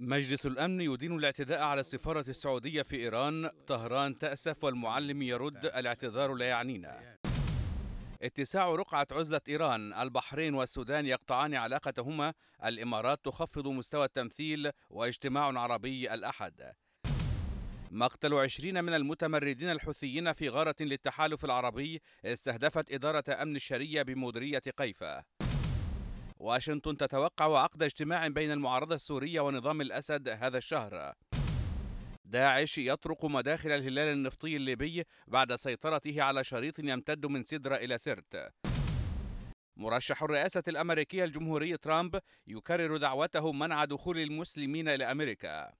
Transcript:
مجلس الأمن يدين الاعتداء على السفارة السعودية في إيران طهران تأسف والمعلم يرد الاعتذار لا يعنينا. اتساع رقعة عزلة إيران البحرين والسودان يقطعان علاقتهما الإمارات تخفض مستوى التمثيل واجتماع عربي الأحد. مقتل عشرين من المتمردين الحوثيين في غارة للتحالف العربي استهدفت إدارة أمن الشرية بمديرية قيفة واشنطن تتوقع عقد اجتماع بين المعارضة السورية ونظام الأسد هذا الشهر. داعش يطرق مداخل الهلال النفطي الليبي بعد سيطرته على شريط يمتد من سدرة إلى سرت. مرشح الرئاسة الأمريكية الجمهوري ترامب يكرر دعوته منع دخول المسلمين إلى أمريكا